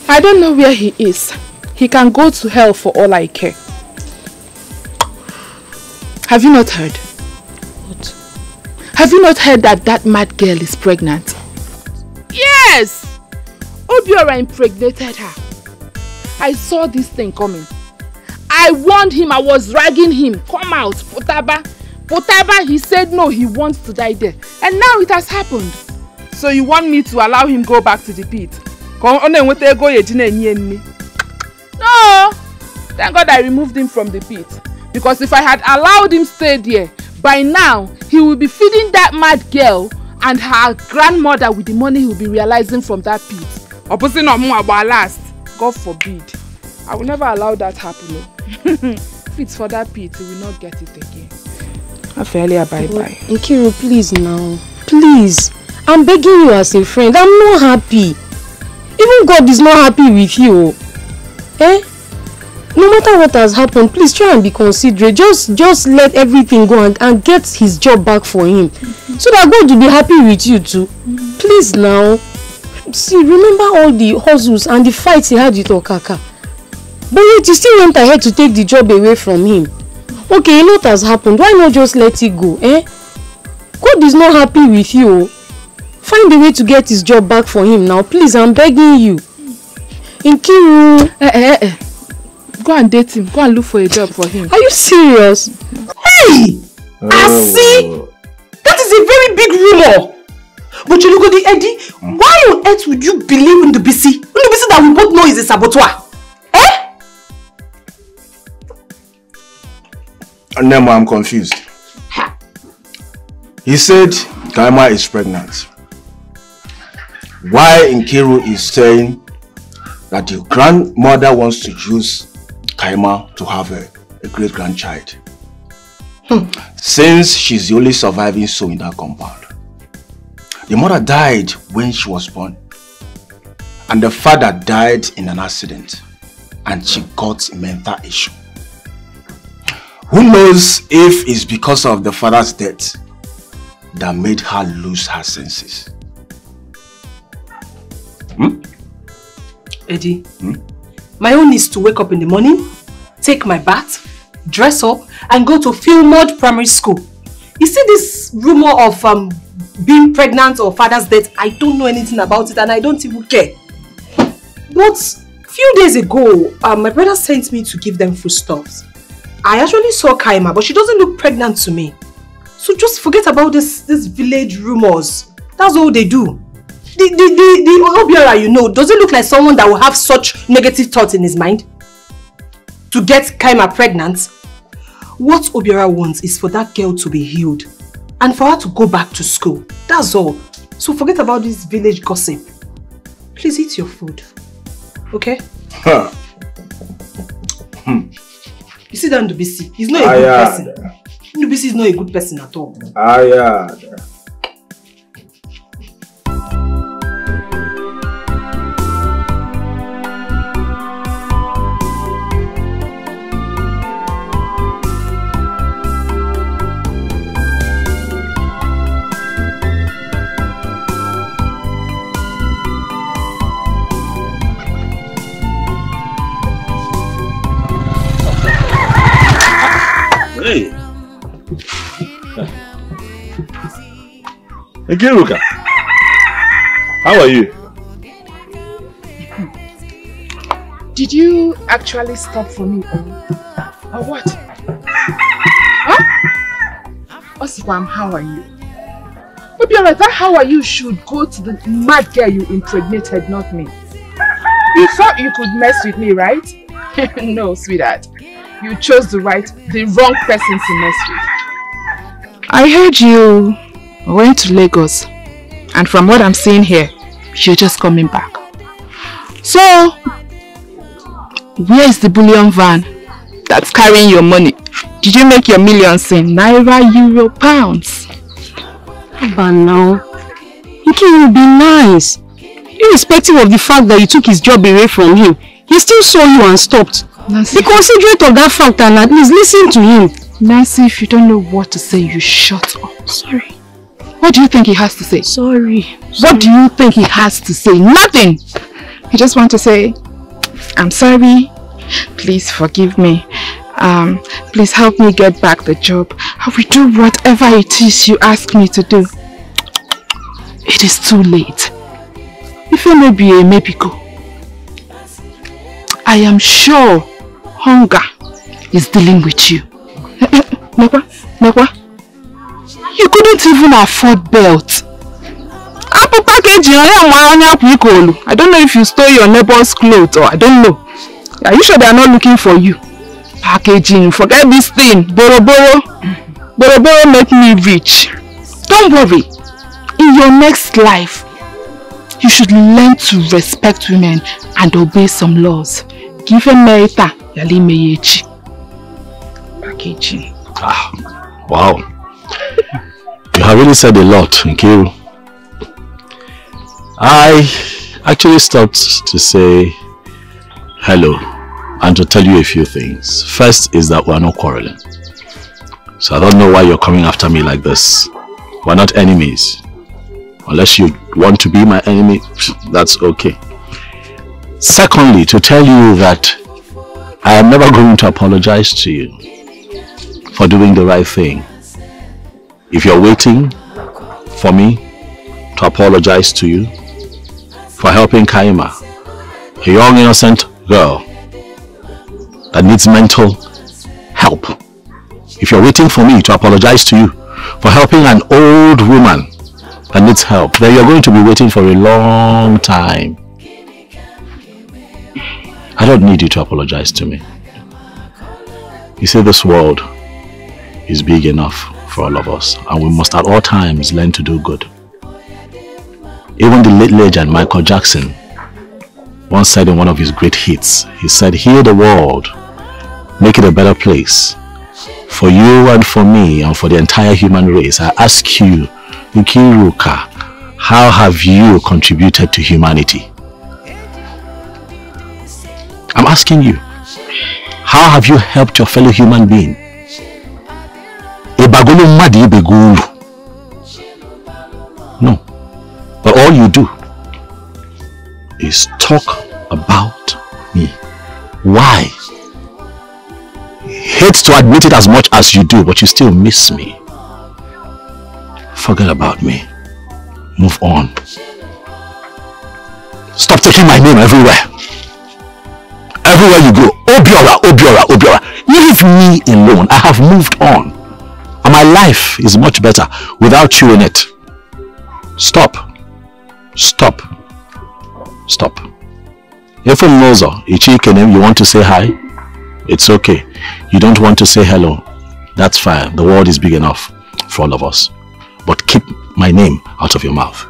I don't know where he is. He can go to hell for all I care. Have you not heard? What? Have you not heard that that mad girl is pregnant? Yes! Obiora impregnated her. I saw this thing coming. I warned him, I was dragging him. Come out, Potaba. Potaba, he said no, he wants to die there. And now it has happened. So you want me to allow him go back to the pit? No! Thank God I removed him from the pit. Because if I had allowed him stay there, by now he will be feeding that mad girl and her grandmother with the money he will be realizing from that pit. Ọ bụsị na ọmụ agba last. God forbid. I will never allow that happen. o. if it's for that pit, he will not get it again. Afelia, bye bye. Nkiru, please now. Please. I'm begging you as a friend. I'm not happy. Even God is not happy with you. Eh? No matter what has happened, please try and be considerate. Just just let everything go and, and get his job back for him. So that God will be happy with you too. Please now. See, remember all the hustles and the fights he had with Okaka. But yet you still went ahead to take the job away from him. Okay, a lot has happened. Why not just let it go, eh? God is not happy with you. Find a way to get his job back for him now. Please, I'm begging you. Nkiru. Eh, eh, eh. Go and date him. Go and look for a job for him. Are you serious? Hey! I see! That is a very big rumor! But you look at the Eddie, why on earth would you believe in the BC? In the BC that we both know is a saboteur? Eh? Nemo, I'm confused. He said Kaima is pregnant. Why Nkiru is saying that the grandmother wants to use Kaima to have a, a great grandchild. Hmm. Since she's the only surviving soul in that compound. The mother died when she was born. And the father died in an accident. And she got a mental issue. Who knows if it's because of the father's death that made her lose her senses. Hmm? Eddie, hmm? My own is to wake up in the morning, take my bath, dress up, and go to Fillmore Primary School. You see this rumor of um, being pregnant or father's death, I don't know anything about it and I don't even care. But a few days ago, um, my brother sent me to give them foodstuffs. I actually saw Kaima, but she doesn't look pregnant to me. So just forget about this, this village rumors. That's all they do. The, the, the, the Obiora you know, does it look like someone that will have such negative thoughts in his mind? To get Kaima pregnant? What Obiora wants is for that girl to be healed and for her to go back to school. That's all. So forget about this village gossip. Please eat your food. Okay? Huh. You see that Ndubisi? He's not a good person. Ndubisi is not a good person at all. Ah, Nkiruka. How are you? Did you actually stop for me or, or what? Huh? Oswam, how are you? Obiora, that how are you should go to the mad girl you impregnated, not me. You thought you could mess with me, right? no, sweetheart. You chose the right, the wrong person to mess with. I heard you went to Lagos. And from what I'm seeing here, you're just coming back. So, where is the bullion van that's carrying your money? Did you make your millions in Naira, Euro, Pounds? But now, Nkiru will be nice. Irrespective of the fact that you took his job away from him, he still saw you and stopped. Nancy. Be considerate of that fact and at least listen to him. Nancy, if you don't know what to say, you shut up. Sorry. What do you think he has to say? Sorry. What do you think he has to say? Nothing! He just wants to say, I'm sorry, please forgive me. Um, please help me get back the job. I will do whatever it is you ask me to do. It is too late. If you may be a maybe go. I am sure hunger is dealing with you. Nekwa, Nekwa, you couldn't even afford belt. Apple package I don't know if you stole your neighbor's clothes or I don't know. Are you sure they are not looking for you? Packaging, forget this thing. Boro Boro. Boro Boro make me rich. Don't worry. In your next life, you should learn to respect women and obey some laws. Give a merita, yali meyechi. Packaging. Ah, wow. You have really said a lot, Nkiru. I actually stopped to say hello and to tell you a few things. First is that we're not quarreling. So I don't know why you're coming after me like this. We're not enemies. Unless you want to be my enemy, that's okay. Secondly, to tell you that I am never going to apologize to you for doing the right thing. If you're waiting for me to apologize to you for helping Kaima, a young innocent girl that needs mental help. If you're waiting for me to apologize to you for helping an old woman that needs help, then you're going to be waiting for a long time. I don't need you to apologize to me. You see, this world is big enough for all of us, and we must at all times learn to do good. Even the late legend Michael Jackson once said in one of his great hits, he said, Heal the world, make it a better place for you and for me and for the entire human race. I ask you, Nkiruka, how have you contributed to humanity? I'm asking you, how have you helped your fellow human being? Ebagolo mmadụ ibe gị uru. No. But all you do is talk about me. Why? Hate to admit it as much as you do, but you still miss me. Forget about me. Move on. Stop taking my name everywhere. Everywhere you go, Obiora, Obiora, Obiora. Leave me alone. I have moved on. And my life is much better without you in it. Stop. Stop. Stop. If Mozo, Ichikenem, you want to say hi, it's okay. You don't want to say hello, that's fine. The world is big enough for all of us. But keep my name out of your mouth.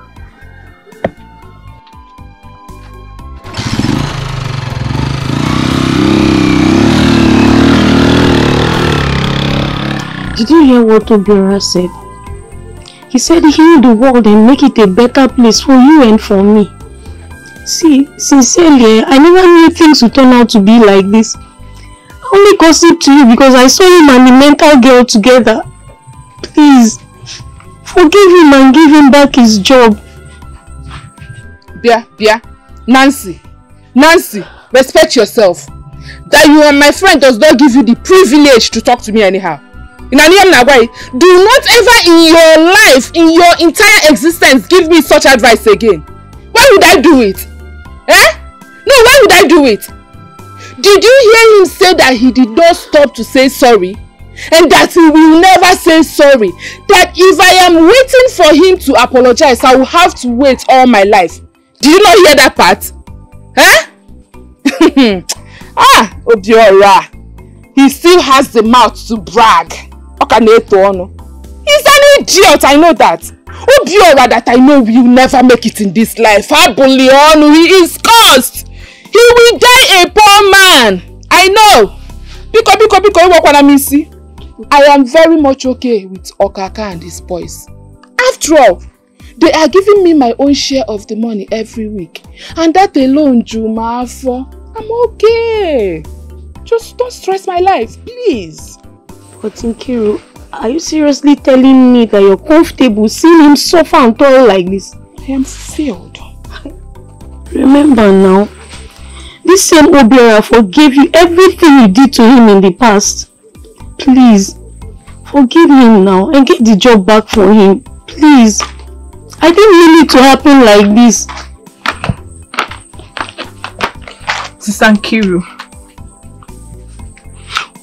Did you hear what Obiora said? He said heal the world and make it a better place for you and for me. See, sincerely, I never knew things would turn out to be like this. I only gossip to you because I saw him and the mental girl together. Please, forgive him and give him back his job. Bia, Bia, Nancy, Nancy, respect yourself. That you are my friend does not give you the privilege to talk to me anyhow. In Aniyam Nagwai, do not ever in your life, in your entire existence, give me such advice again. Why would I do it? Eh? No, why would I do it? Did you hear him say that he did not stop to say sorry? And that he will never say sorry? That if I am waiting for him to apologize, I will have to wait all my life. Did you not hear that part? Eh? ah, Obiora. He still has the mouth to brag. Okaneto ọnụ. He's an idiot, I know that. Obiora that I know will never make it in this life. Abuli ọnụ, he is cursed. He will die a poor man. I know. Biko, biko, biko, iwakwana m isi. I am very much okay with Okaka and his boys. After all, they are giving me my own share of the money every week. And that alone, Juma Afo, I'm okay. Just don't stress my life, please. But Nkiru, are you seriously telling me that you're comfortable seeing him suffer and toil like this? I am filled. Remember now, this same Obiora forgave you everything you did to him in the past. Please, forgive him now and get the job back for him. Please. I didn't mean it to happen like this. Sister Nkiru,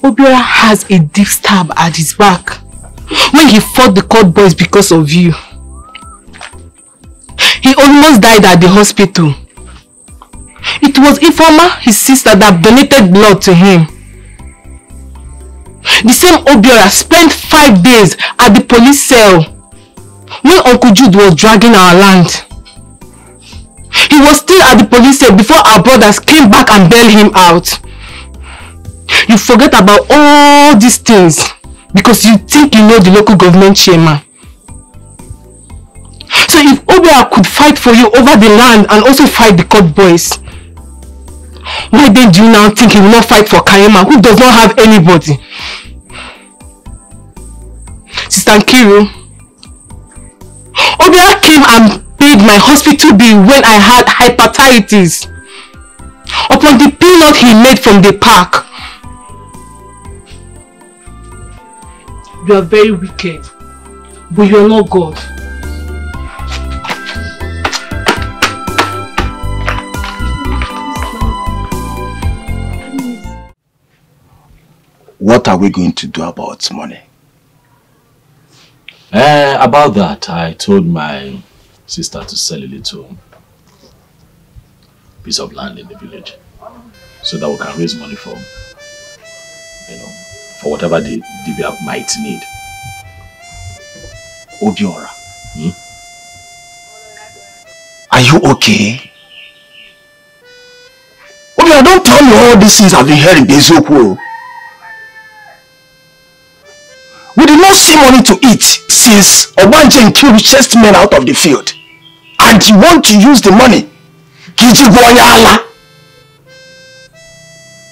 Obiora has a deep stab at his back when he fought the court boys because of you. He almost died at the hospital. It was Ifoma, his sister, that donated blood to him. The same Obiora spent five days at the police cell when Uncle Jude was dragging our land. He was still at the police cell before our brothers came back and bailed him out. You forget about all these things because you think you know the local government chairman. So if Obiora could fight for you over the land and also fight the court boys, Why then do you now think he will not fight for Karima who does not have anybody? Sister Nkiru, Obiora came and paid my hospital bill when I had hepatitis. Upon the peanut he made from the park. You are very wicked, but you are not God. What are we going to do about money? Uh, about that, I told my sister to sell a little piece of land in the village so that we can raise money for, you know, for whatever the Dibia might need. Obiora. Hmm? Are you okay? Obiora, don't tell me all these things I've been hearing Bezoku. We did not see money to eat since Obanje killed chased men out of the field. And you want to use the money? Kijiboyala.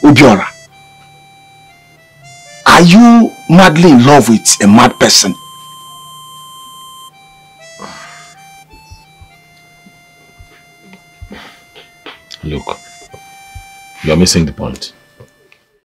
Obiora. Are you madly in love with a mad person? Look, you are missing the point.